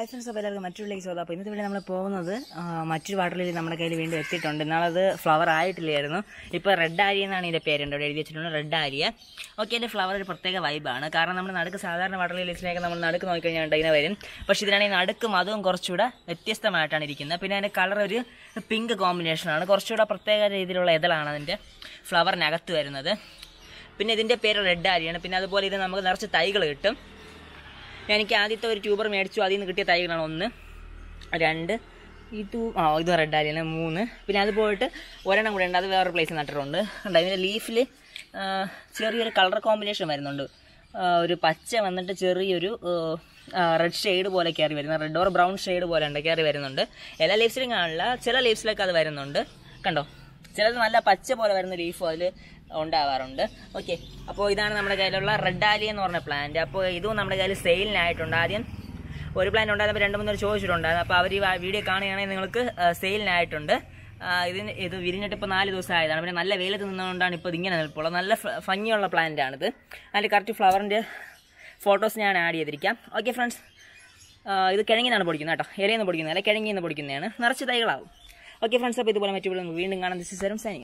Hi friends അപ്പോൾ എല്ലാവർക്കും മറ്റൊരു സ്വാഗതം അപ്പോൾ ഇന്നത്തെ വേണ്ടി നമ്മൾ പോകുന്നത് മറ്റൊരു വാട്ടർ നമ്മുടെ കയ്യിൽ വീണ്ടും എത്തിയിട്ടുണ്ട്. ഇന്നാളത് ഫ്ലവർ ആയിട്ടില്ലായിരുന്നു. ഇപ്പോൾ റെഡ് ആരിയ എന്നാണ് ഇതിന്റെ പേരുണ്ട് ഇവിടെ എഴുതി വെച്ചിട്ടുണ്ട് റെഡ് ആരിയ. ഓക്കെ എന്റെ ഫ്ലവർ ഒരു പ്രത്യേക വൈബാണ് കാരണം നമ്മൾ നടുക്ക് സാധാരണ വാട്ടർ ലില്ലീസിനെയൊക്കെ നമ്മൾ നടുക്ക് നോക്കിക്കഴിഞ്ഞാൽ ഇങ്ങനെ വരും. പക്ഷേ ഇതിനാണെങ്കിൽ നടുക്കും അതും കുറച്ചുകൂടെ വ്യത്യസ്തമായിട്ടാണ് ഇരിക്കുന്നത്. പിന്നെ അതിന്റെ കളർ ഒരു പിങ്ക് കോമ്പിനേഷനാണ് കുറച്ചുകൂടെ പ്രത്യേക രീതിയിലുള്ള ഇതളാണ് അതിന്റെ ഫ്ലവറിനകത്ത് വരുന്നത്. പിന്നെ ഇതിന്റെ പേര് റെഡ് ആരിയാണ്. പിന്നെ അതുപോലെ ഇത് നമുക്ക് നിറച്ച് തൈകൾ കിട്ടും. എനിക്ക് ആദ്യത്തെ ഒരു ട്യൂബർ മേടിച്ചു. അതിൽ നിന്ന് കിട്ടിയ തൈകളാണ് ഒന്ന് രണ്ട് ഇത് ആ ഇത് റെഡ് ആലിയാണ് മൂന്ന്. പിന്നെ അത് പോയിട്ട് ഒരെണ്ണം കൂടെ ഉണ്ട്. അത് വേറൊരു പ്ലേസ് നട്ടിട്ടുണ്ട്. ഉണ്ട് അതിന്റെ ലീഫിൽ ചെറിയൊരു കളർ കോമ്പിനേഷൻ വരുന്നുണ്ട്. ഒരു പച്ച വന്നിട്ട് ചെറിയൊരു റെഡ് ഷെയ്ഡ് പോലെ കയറി വരുന്നത് റെഡ് ഓർ ബ്രൗൺ ഷെയ്ഡ് പോലെ ഉണ്ട് കയറി വരുന്നുണ്ട്. എല്ലാ ലീഫ്സിലും കാണില്ല. ചില ലീഫ്സിലൊക്കെ അത് വരുന്നുണ്ട്. കണ്ടോ? ചിലത് നല്ല പച്ച പോലെ വരുന്ന ലീഫും അതിൽ ഉണ്ടാവാറുണ്ട്. ഓക്കെ അപ്പോൾ ഇതാണ് നമ്മുടെ കയ്യിലുള്ള റെഡ് ആലി എന്ന് പറഞ്ഞ പ്ലാന്റ് അപ്പോൾ ഇതും നമ്മുടെ കയ്യിൽ സെയിലിനായിട്ടുണ്ട് ആദ്യം ഒരു പ്ലാന്റ് ഉണ്ടായിരുന്നപ്പോൾ രണ്ട് മൂന്നര ചോദിച്ചിട്ടുണ്ടായിരുന്നു. അപ്പോൾ അവർ ഈ വീഡിയോ കാണുകയാണെങ്കിൽ നിങ്ങൾക്ക് സെയിലിനായിട്ടുണ്ട് ഇതിന് ഇത് വിരിഞ്ഞിട്ട് ഇപ്പോൾ നാല് ദിവസം ആയതാണ്. പിന്നെ നല്ല വെയിലത്ത് നിന്നുകൊണ്ടാണ് ഇപ്പോൾ ഇതിങ്ങനെ നിൽപ്പുള്ളത്. നല്ല ഭംഗിയുള്ള പ്ലാന്റ് ആണിത്. അതിന്റെ കറക്റ്റ് ഫ്ലവറിന്റെ ഫോട്ടോസ് ഞാൻ ആഡ് ചെയ്തിരിക്കാം. ഓക്കെ ഫ്രണ്ട്സ് ഇത് കിഴങ്ങിന്നാണ് പൊടിക്കുന്നത് കേട്ടോ. ഇലയിൽ നിന്ന് പൊടിക്കുന്നത്. കിഴങ്ങിൽ നിന്ന് പൊടിക്കുന്നതാണ്. നിറച്ച് തൈകളാവും. ഓക്കെ ഫ്രണ്ട്സ് അപ്പോൾ ഇതുപോലെ മറ്റു വീണ്ടും കാണാൻ ദിസ് ഇസ് സൈനി